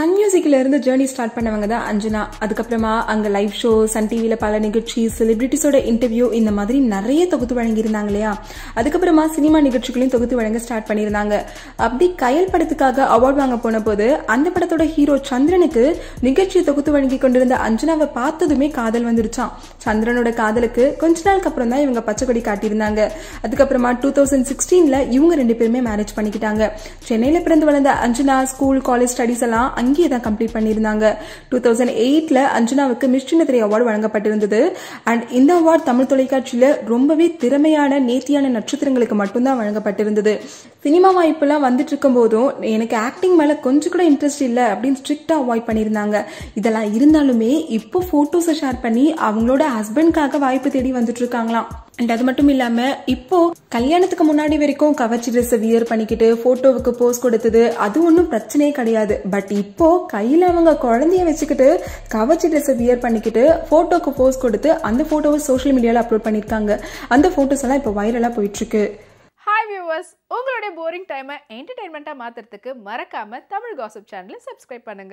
Sun மியூசிக்ல இருந்து journey start பண்ணவங்க தான் அஞ்சனா. அதுக்கப்புறமா அங்க லைவ் ஷோ சன் டிவியில் பல நிகழ்ச்சி செலிபிரிட்டிஸோட இன்டர்வியூ இந்த மாதிரி நிறைய தொகுத்து வழங்கியிருந்தாங்க இல்லையா? அதுக்கப்புறமா சினிமா நிகழ்ச்சிகளையும் தொகுத்து வழங்க ஸ்டார்ட் பண்ணியிருந்தாங்க. அப்படி கயல் படத்துக்காக அவார்ட் வாங்க போன போது அந்த படத்தோட ஹீரோ சந்திரனுக்கு நிகழ்ச்சியை தொகுத்து வழங்கி கொண்டிருந்த அஞ்சனாவை பார்த்ததுமே காதல் வந்துருச்சான் சந்திரனோட காதலுக்கு கொஞ்ச நாளுக்கு அப்புறம் தான் இவங்க பச்சை கொடி காட்டியிருந்தாங்க. அதுக்கப்புறமா டூ தௌசண்ட் சிக்ஸ்டீன்ல இவங்க ரெண்டு பேருமே மேரேஜ் பண்ணிக்கிட்டாங்க. சென்னையில பிறந்து வளர்ந்த அஞ்சனா ஸ்கூல் காலேஜ் ஸ்டடிஸ் எல்லாம் அங்கேயே தான் கம்ப்ளீட் பண்ணியிருந்தாங்க. டூ தௌசண்ட் எயிட்ல அஞ்சனாவுக்கு மிஸ் அவார்டு வழங்கப்பட்டிருந்தது. அண்ட் இந்த அவார்டு தமிழ் தொலைக்காட்சியில ரொம்பவே திறமையான நேர்த்தியான நட்சத்திரங்களுக்கு மட்டும்தான் வழங்கப்பட்டிருந்தது. சினிமா வாய்ப்புலாம் வந்துட்டு இருக்கும் போதும் எனக்கு ஆக்டிங் மேல கொஞ்சம் கூட இன்ட்ரெஸ்ட் இல்லை அப்படின்னு ஸ்ட்ரிக்டா அவாய்ட் பண்ணியிருந்தாங்க. இதெல்லாம் இருந்தாலுமே இப்போ போட்டோஸை ஷேர் பண்ணி அவங்களோட ஹஸ்பண்ட்காக வாய்ப்பு தேடி வந்துட்டு இருக்காங்களாம் அண்ட் அது மட்டும் இல்லாம இப்போ கல்யாணத்துக்கு முன்னாடி வரைக்கும் கவர்ச்சி ட்ரெஸ் வியர் பண்ணிக்கிட்டு போட்டோவுக்கு போஸ் கொடுத்தது அது ஒன்றும் பிரச்சனையே கிடையாது. பட் இப்போ கையில அவங்க குழந்தைய வச்சுக்கிட்டு கவர்ச்சி ட்ரெஸ் வியர் பண்ணிக்கிட்டு போட்டோக்கு போஸ் கொடுத்து அந்த போட்டோவை சோஷியல் மீடியாவில் அப்லோட் பண்ணியிருக்காங்க அந்த போட்டோஸ் எல்லாம் இப்போ வைரலாக போயிட்டு இருக்கு ஹாய் வியூவர்ஸ் உங்களுடைய போரிங் டைமை என்டர்டைன்மெண்ட்டாக மாற்றுறதுக்கு மறக்காமல் தமிழ் காசப் சேனலை சப்ஸ்கிரைப் பண்ணுங்க.